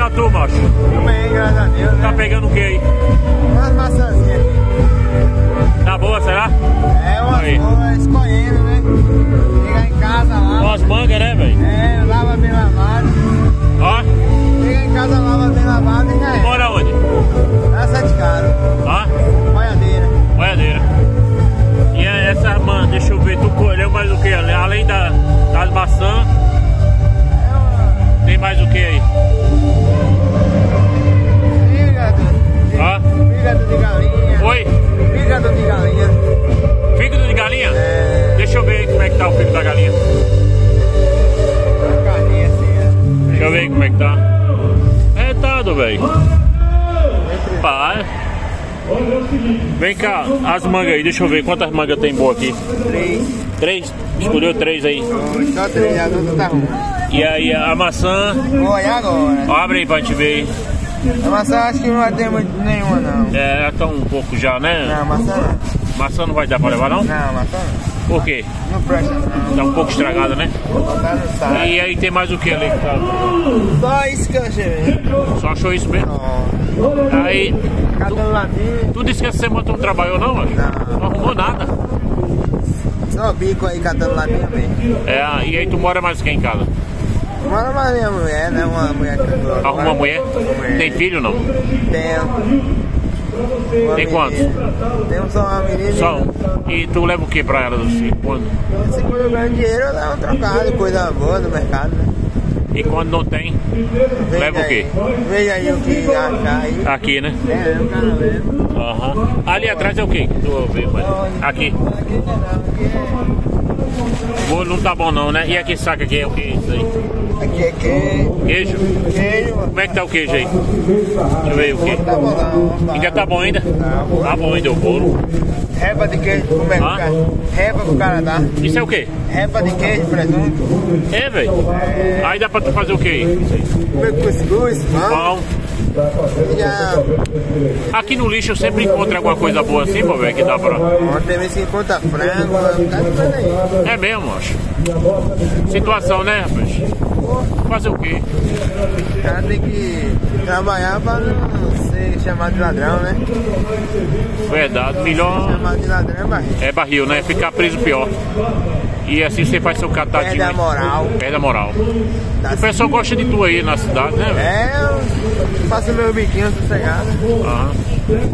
tá tu, macho? Bem, graças a Deus. Tá Né? pegando o que aí? Umas maçãzinhas eu ver como é que tá. É, tá, do velho. Pá, é. Vem cá, as mangas aí, deixa eu ver quantas mangas tem boa aqui. Três. Três? Escolheu três aí. Só três, a outra tá ruim. E aí a maçã, Olha agora. abre aí pra gente ver. A maçã acho que não vai ter muito nenhuma não. É, já tá um pouco já, né? Não, maçã não. Maçã não vai dar pra levar não? Não, maçã não. Por quê? Tá um pouco estragada, né? Saco. E aí tem mais o que ali? tá? Só isso que eu achei. Só achou isso mesmo? Aí, latinha. tu disse que essa semana tu não trabalhou não, mano? Não. Não arrumou nada. Só bico aí catando latinha mesmo. É, e aí tu mora mais quem em casa? Mora mais minha mulher, né? Uma mulher que eu. Arruma mulher? Mulher. Tem filho não? Tenho. Tem quantos? Tenho só uma menina. Só um. E tu leva o que pra ela assim? Quando? Se quando eu ganho dinheiro, eu dou um trocado, coisa boa no mercado, né? E quando não tem? Veja Leva o quê? aí. Veja aí o que achar aí. Aqui, né? É, eu quero ver. Aham. Ali atrás é o quê? Tu vê, mas... Aqui. Aqui não, aqui é. O não tá bom não, né? E aquele saco aqui é o que isso aí? É queijo. Queijo? Queijo. Como é que tá o queijo aí? Deixa eu ver o quê? Tá bom não. Ainda tá bom ainda? Tá bom. Tá bom ainda o bolo. Repa de queijo, como é que Ah. Repa pro cara dar. Isso é o quê? Repa de queijo, presunto. É, velho. Aí dá pra tu fazer o quê. Comer cuscuz, pão. Pão. Aqui no lixo eu sempre encontro alguma coisa boa assim, pô, velho, que dá pra... Ontem se encontra frango, tá. É mesmo, acho. Situação, né, rapaz? Fazer o quê? O cara tem que trabalhar pra não ser chamado de ladrão, né? Verdade. Melhor Chamado de ladrão é barriga. é barril, né? Ficar preso pior. E assim você faz seu catadinho. Perde a moral. Perde a moral. Tá O pessoal gosta de tu aí na cidade, né? É, eu faço meu biquinho sossegado. Aham.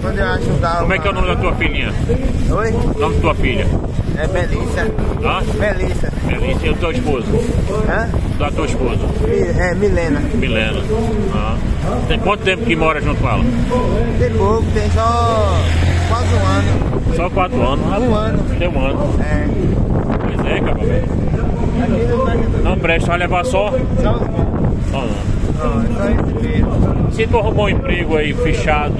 Quando eu carro. Como é que é o nome da tua filhinha? Oi? O nome da tua filha? É Melissa. Hã? Melissa. Melissa e o teu esposo? Hã? Da tua esposa? É Milena. Milena. Aham. Tem quanto tempo que mora junto com ela? Tem pouco, tem só quase um ano. Só quatro anos. Um ano. Tem um ano. É. Pois é. Aqui não presta, vai levar só. Só os bons. Não, é só esse mesmo. Se tu arrumou um emprego aí fechado.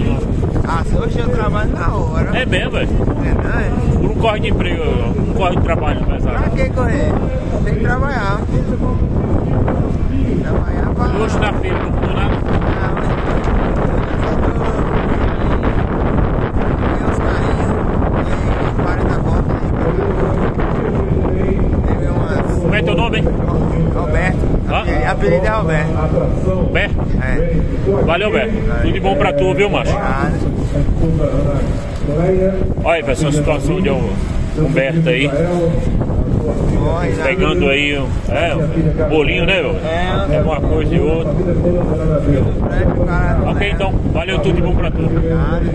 Ah, se hoje eu trabalho na hora. É mesmo, velho. É, não é? Tu não corre de emprego, não corre de trabalho, mas Pra sabe? que correr? Tem que. Trabalhar pra. E hoje na feira não ficou nada. Como é teu nome, hein? Roberto. Hã? Apelido- é Roberto. Beto? É. Valeu, Beto. Tudo de bom pra tu, viu, macho? Ah, Olha aí, pessoal, a situação de um Humberto aí, pegando aí um, é, um bolinho, né, meu? É. É uma coisa e outra. Não Ok, então, valeu tudo de bom pra tu. Obrigado.